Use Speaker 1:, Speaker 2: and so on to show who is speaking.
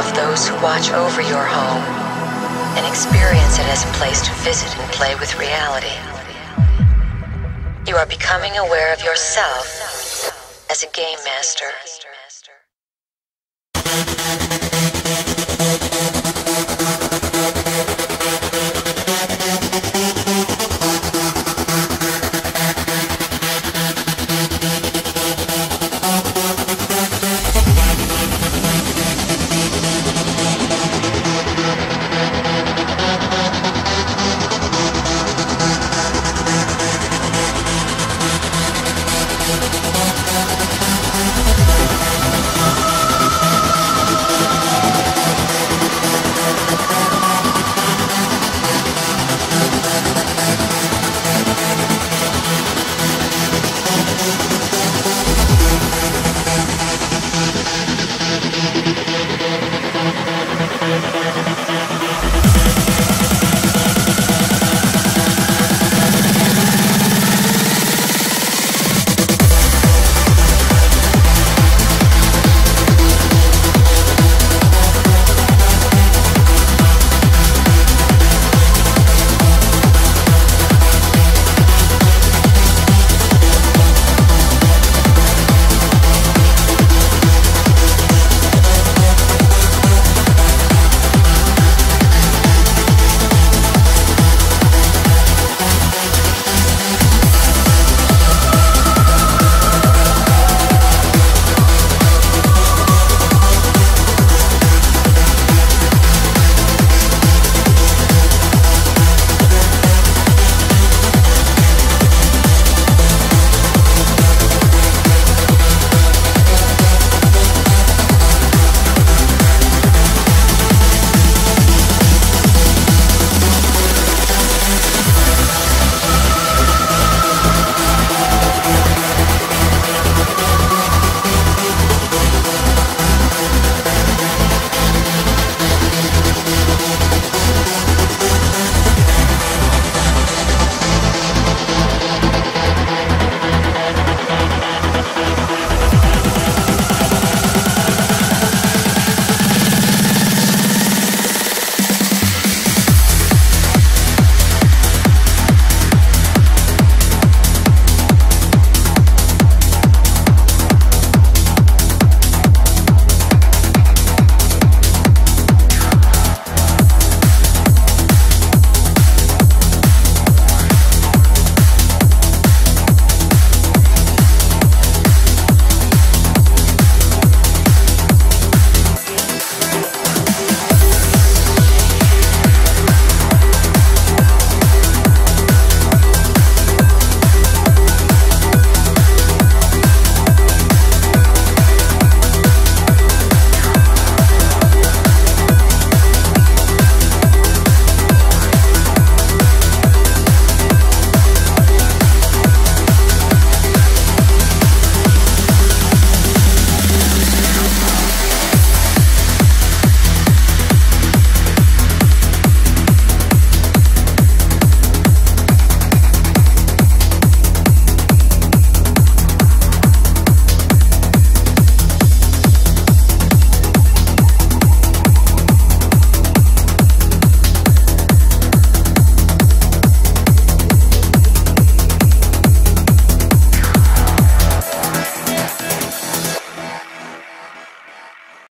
Speaker 1: of those who watch over your home and experience it as a place to visit and play with reality. You are becoming aware of yourself as a game master.